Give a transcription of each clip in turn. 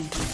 executed.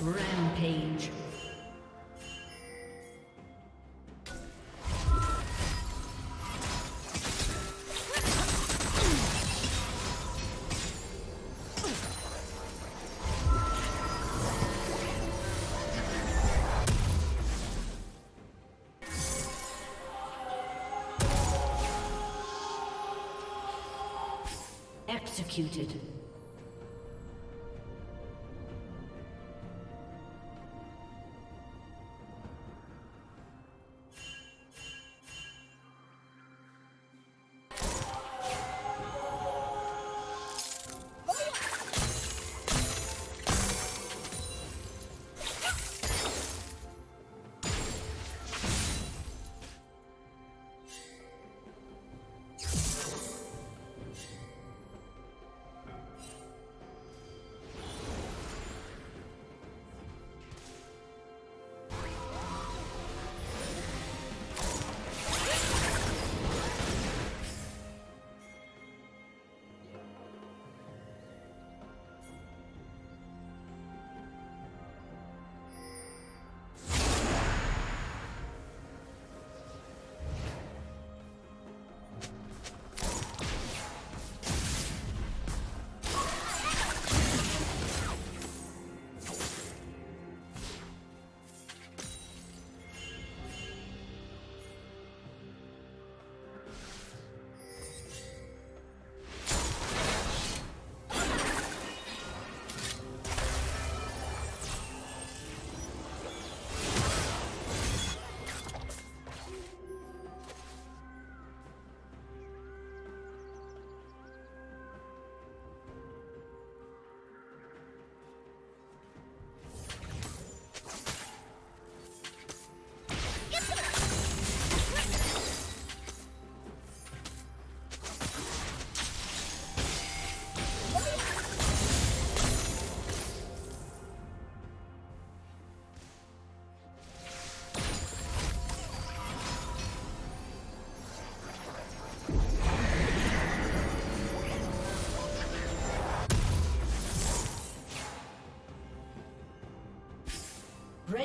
Rampage. Executed.